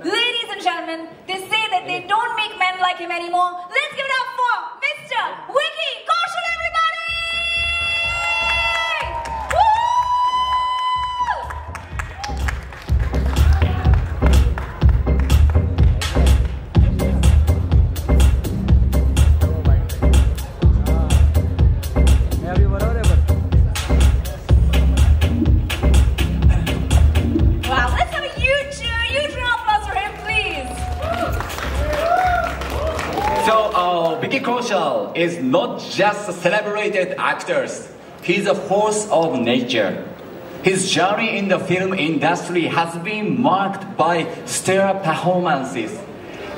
Ladies and gentlemen, they say that they don't make men like him anymore. Let's give it up for Mr. Vicky Kaushal, everybody! Kaushal is not just a celebrated actor. He's a force of nature. His journey in the film industry has been marked by stellar performances,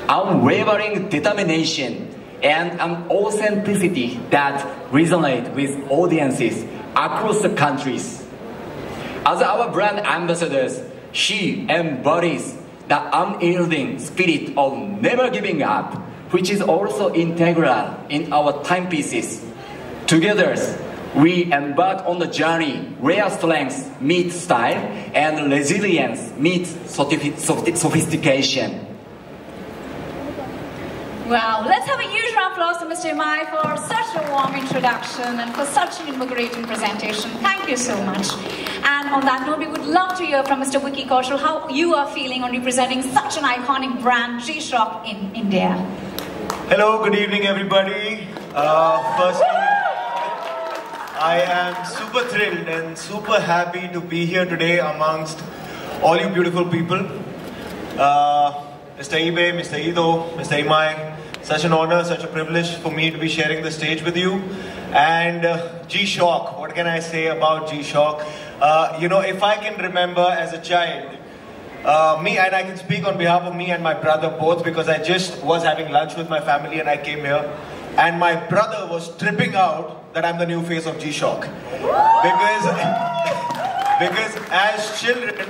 unwavering determination, and an authenticity that resonate with audiences across the countries. As our brand ambassadors, she embodies the unyielding spirit of never giving up, which is also integral in our timepieces. Together, we embark on the journey where strength meets style and resilience meets sophi- sophi- sophistication. Wow, let's have a huge round of applause to Mr. Imai for such a warm introduction and for such an invigorating presentation. Thank you so much. And on that note, we would love to hear from Mr. Vicky Kaushal how you are feeling on representing such an iconic brand, G-Shock, in India. Hello, good evening, everybody. Uh, firstly, I am super thrilled and super happy to be here today amongst all you beautiful people. Uh, Mr. Ibe, Mr. Ido, Mr. Imai, such an honor, such a privilege for me to be sharing the stage with you. And uh, G-Shock, what can I say about G-Shock? Uh, you know, if I can remember as a child, uh, me and I can speak on behalf of me and my brother both because I just was having lunch with my family and I came here and my brother was tripping out that I'm the new face of G-Shock because because as children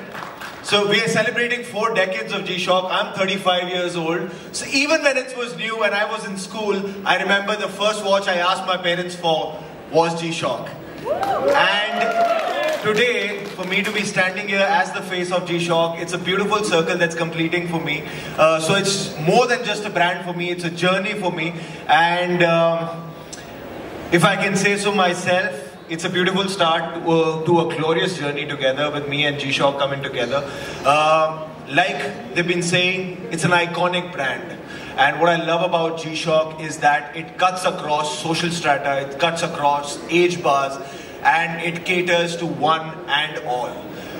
so we are celebrating four decades of G-Shock. I'm 35 years old. So even when it was new and I was in school, I remember the first watch I asked my parents for was G-Shock. And today, for me to be standing here as the face of G-Shock, it's a beautiful circle that's completing for me. Uh, so it's more than just a brand for me, it's a journey for me. And um, if I can say so myself, it's a beautiful start to a, glorious journey together with me and G-Shock coming together. Um, like they've been saying, it's an iconic brand. And what I love about G-Shock is that it cuts across social strata, it cuts across age bars, and it caters to one and all.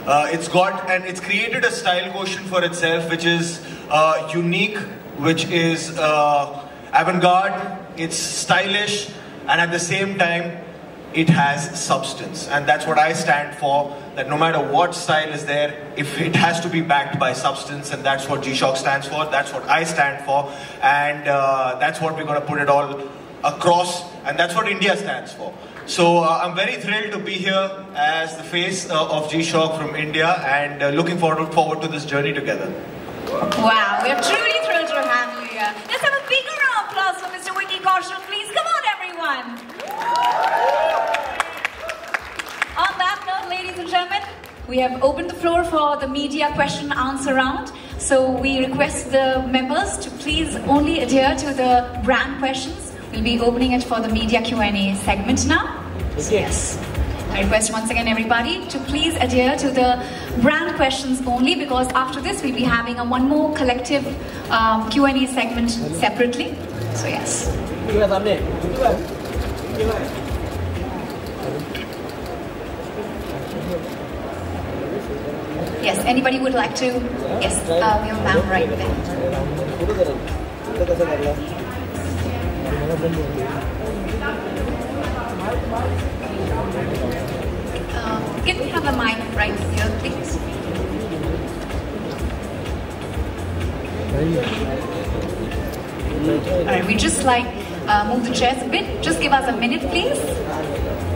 Uh, it's got and it's created a style quotient for itself, which is uh, unique, which is uh, avant-garde, it's stylish, and at the same time, it has substance. And that's what I stand for, that no matter what style is there, if it has to be backed by substance, and that's what G-Shock stands for, that's what I stand for, and uh, that's what we're going to put it all across, and that's what India stands for. So uh, I'm very thrilled to be here as the face uh, of G-Shock from India, and uh, looking forward, forward to this journey together. Wow, we're truly thrilled to have you here. Let's have a bigger round of applause for Mr. Vicky Kaushal, please. Come on, everyone. On that note, ladies and gentlemen, we have opened the floor for the media question answer round. So we request the members to please only adhere to the brand questions. We'll be opening it for the media Q&A segment now. Yes. I request once again everybody to please adhere to the brand questions only because after this we'll be having a one more collective um, Q&A segment separately. So yes. Yes, anybody would like to? Yes, uh, we have ma'am right there. Uh, can we have a mic right here, please? Alright, we just like uh, move the chairs a bit. Just give us a minute, please.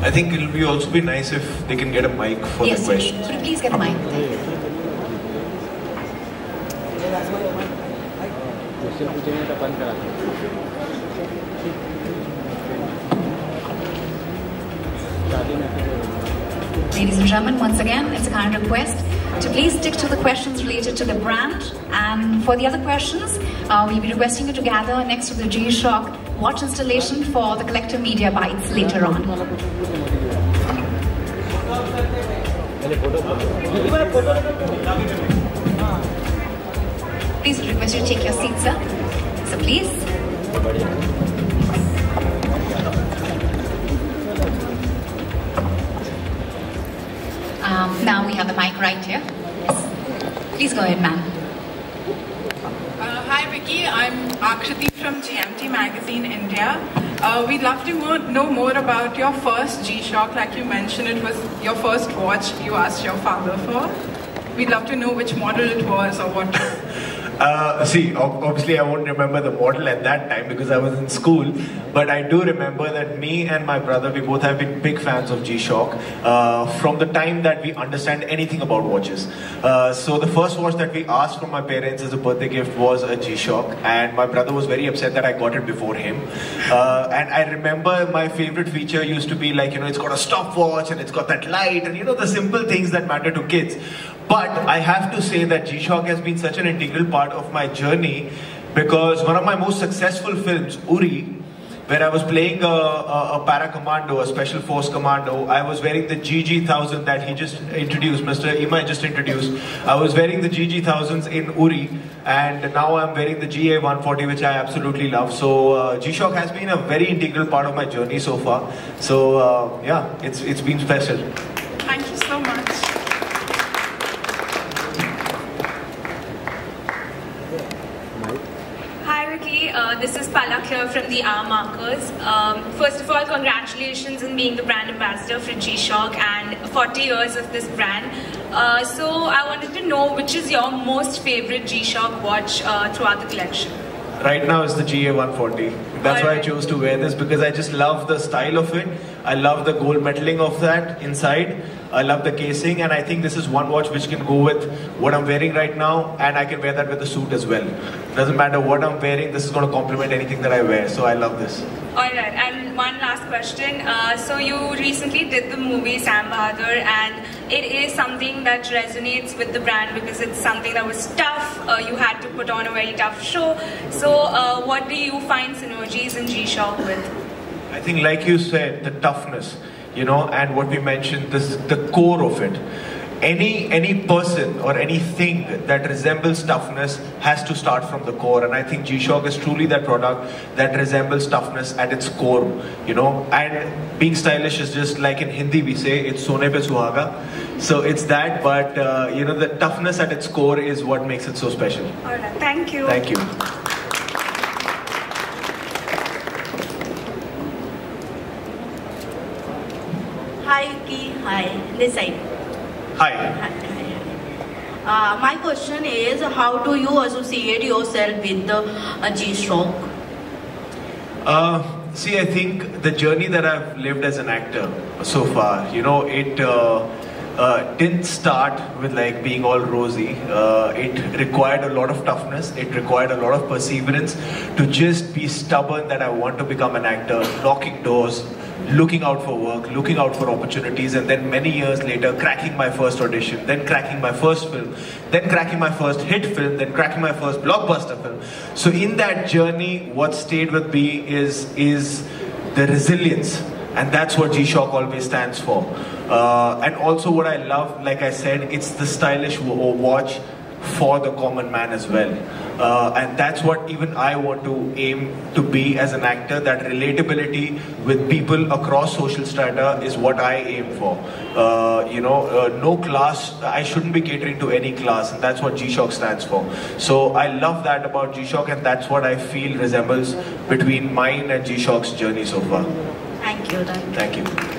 I think it'll be also be nice if they can get a mic for yes, the could questions. you, could you please get a mic? Thank you. Ladies and gentlemen, once again, it's a kind request. to please stick to the questions related to the brand. And for the other questions, uh, we'll be requesting you to gather next to the G-Shock watch installation for the collective media bites later on. Please request you to take your seat, sir. So please. Um, now we have the mic right here. Please go ahead, ma'am. Uh, hi Vicky, I'm Akriti from GMT Magazine India. Uh, we'd love to mo- know more about your first G-Shock. Like you mentioned, it was your first watch you asked your father for. We'd love to know which model it was or what. Uh, see, obviously, I won't remember the model at that time because I was in school. But I do remember that me and my brother, we both have been big fans of G-Shock uh, from the time that we understand anything about watches. Uh, so the first watch that we asked from my parents as a birthday gift was a G-Shock, and my brother was very upset that I got it before him. Uh, and I remember my favorite feature used to be like, you know, it's got a stopwatch and it's got that light, and you know, the simple things that matter to kids. But I have to say that G-Shock has been such an integral part of my journey because one of my most successful films, Uri, where I was playing a, a, a para commando, a special force commando, I was wearing the GG1000 that he just introduced, Mr. Imai just introduced. I was wearing the GG1000s in Uri, and now I'm wearing the GA140, which I absolutely love. So uh, G-Shock has been a very integral part of my journey so far. So uh, yeah, it's it's been special. Thank you so much. Hi Vicky, uh, this is Palak here from the R Markers. Um, first of all, congratulations on being the brand ambassador for G-Shock and 40 years of this brand. Uh, so I wanted to know which is your most favorite G-Shock watch uh, throughout the collection. Right now is the GA140. That's why I chose to wear this because I just love the style of it. I love the gold metaling of that inside. I love the casing, and I think this is one watch which can go with what I'm wearing right now, and I can wear that with the suit as well. Doesn't matter what I'm wearing, this is going to complement anything that I wear. So I love this. Alright, and one last question. Uh, so you recently did the movie Sam Bahadur and it is something that resonates with the brand because it's something that was tough. Uh, you had to put on a very tough show. So uh, what do you find synergies in G-Shock with? I think, like you said, the toughness, you know, and what we mentioned, this the core of it. Any any person or anything that resembles toughness has to start from the core, and I think G-Shock is truly that product that resembles toughness at its core, you know. And being stylish is just like in Hindi we say it's sone pe suhaga, so it's that. But uh, you know, the toughness at its core is what makes it so special. Alright, thank you. Thank you. Hi, Ki. Hi. This side. Hi. Hi. Uh, my question is, how do you associate yourself with the uh, G-Shock? Uh, see, I think the journey that I've lived as an actor so far, you know, it uh, uh, didn't start with like being all rosy. Uh, it required a lot of toughness. It required a lot of perseverance to just be stubborn that I want to become an actor, knocking doors, looking out for work, looking out for opportunities, and then many years later, cracking my first audition, then cracking my first film, then cracking my first hit film, then cracking my first blockbuster film. So in that journey, what stayed with me is is the resilience, and that's what G-Shock always stands for. Uh, and also, what I love, like I said, it's the stylish watch for the common man as well. Uh, and that's what even I want to aim to be as an actor. That relatability with people across social strata is what I aim for. Uh, you know, uh, no class, I shouldn't be catering to any class, and that's what G-Shock stands for. So I love that about G-Shock, and that's what I feel resembles between mine and G-Shock's journey so far. Thank you. Thank you. Thank you.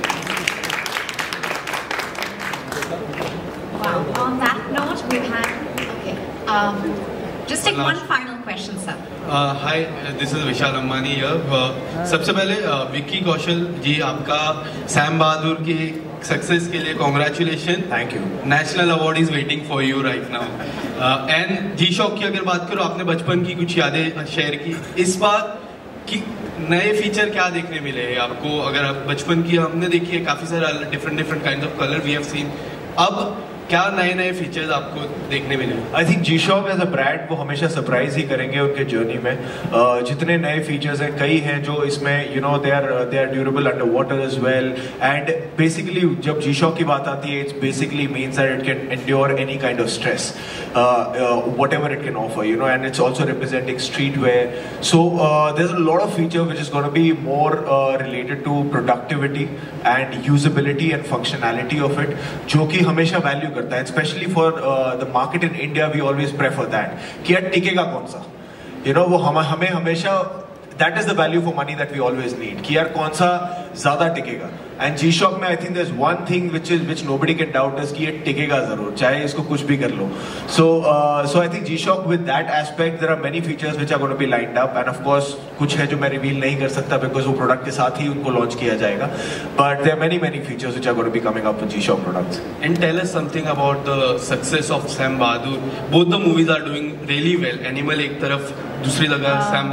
Um, just take one final question, sir. Hi this is Vishal Ambani सबसे पहले विक्की कौशल जी आपका Sam बहादुर की success के लिए congratulation Thank you. National award is waiting for you right now and G Shock की अगर बात करो आपने बचपन की कुछ यादें शेयर की. इस बार कि नए फीचर क्या देखने मिले? हैं आपको अगर आप बचपन की हमने देखी है काफ़ी सारे different different kind of colour we have seen अब क्या नए नए फीचर्स आपको देखने मिले? I think G Shock as a brand वो हमेशा सरप्राइज़ ही करेंगे उनके जर्नी में। uh, जितने नए फीचर्स हैं कई हैं जो इसमें you know they are they are durable under water as well and basically जब जी शॉक की बात आती है it's basically means that it can endure any kind of stress whatever it can offer you know and it's also representing street wear so there is a lot of feature which is gonna be more related to productivity and usability and functionality of it जो कि हमेशा value करता है specially for the market in India we always prefer that कि यार टिकेगा कौन सा? यू नो वो हम, हमें हमेशा that is the value for money that we always need कि यार कौन सा ज़्यादा टिकेगा? एंड जी शॉक में I think the one thing which is which nobody can doubt is कि ये टिकेगा ज़रूर, चाहे इसको कुछ भी कर लो so so I think G Shock with that aspect there are many features which are gonna be lined up and of course कुछ है जो मैं रिवील नहीं कर सकता बिकॉज़ वो प्रोडक्ट के साथ ही उनको लॉन्च किया जाएगा but there many many features which are gonna be coming up G Shock products And tell us something about the success of Sam Bahadur. Both the movies are doing really well. Animal एक तरफ़ दूसरी जगह Sam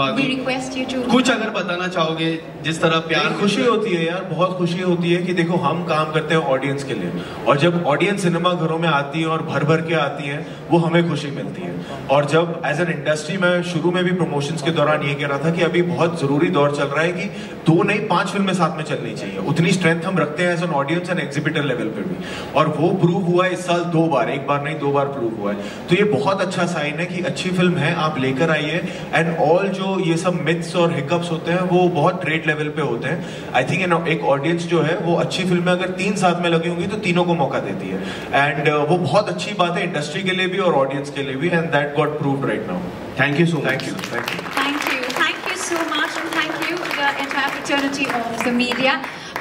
to कुछ अगर बताना चाहोगे जिस तरह प्यार खुशी होती है यार बहुत खुशी होती है कि देखो हम काम करते हैं ऑडियंस के लिए। और जब ऑडियंस सिनेमा घरों में आती है और भर भर के आती है वो हमें खुशी मिलती है। और जब एज एन इंडस्ट्री में शुरू में भी प्रमोशंस के दौरान ये कह रहा था कि अभी बहुत ज़रूरी दौर चल रहा है कि दो नहीं, पाँच फ़िल्में साथ में चलनी चाहिए। उतनी स्ट्रेंथ हम रखते हैं as an audience and exhibitor level पे भी। और वो प्रूव हुआ है इस साल दो बार, एक बार नहीं, दो बार प्रूव हुआ है। तो ये बहुत अच्छा साइन है कि अच्छी फ़िल्म है, आप लेकर आइए। एंड ऑल जो ये सब मिथ्स और हिकअप्स होते हैं, वो बहुत ट्रेड लेवल पे होते हैं। आई थिंक एक ऑडियंस जो है, वो अच्छी फ़िल्में अगर तीन साथ में लगी होंगी तो तीनों को मौका देती है। एंड वो बहुत अच्छी बात है इंडस्ट्री के लिए भी और ऑडियंस के लिए भी and that got prove right now thank you so thank you thank you Thank you. Thank you so much and thank you to the entire fraternity of the media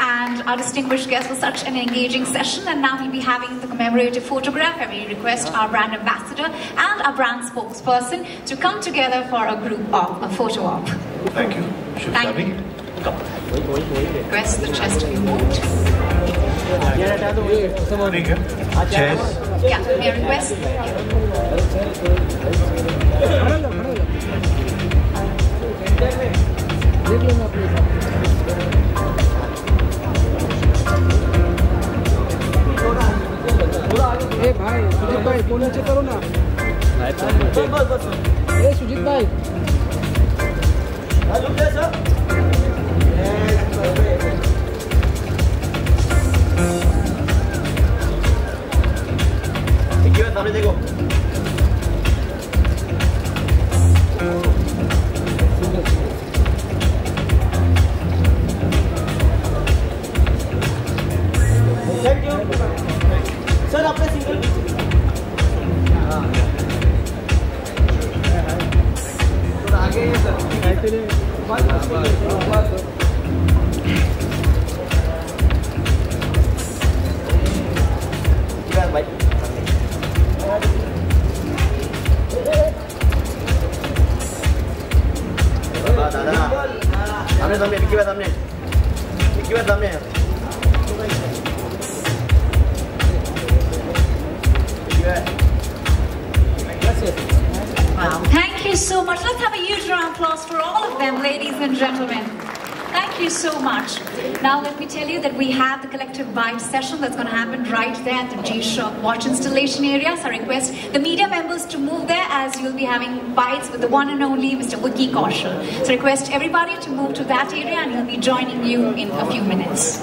and our distinguished guests for such an engaging session. And now we'll be having the commemorative photograph where we request our brand ambassador and our brand spokesperson to come together for a group op, a photo op. Thank you Shubh Thank शादी you. Request the chest to be moved. ठीक है chess Yeah, may I request? Hey, Sujit bhai, phone niche karo na. Hey, Sujit bhai. Hey, Sujit bhai. Hello. ele é- vai mais so much. Let's have a huge round of applause for all of them, ladies and gentlemen. Thank you so much. Now, let me tell you that we have the collective bite session that's going to happen right there at the G Shock watch installation area. So, I request the media members to move there as you'll be having bites with the one and only Mr. Vicky Kaushal. So, request everybody to move to that area and he'll be joining you in a few minutes.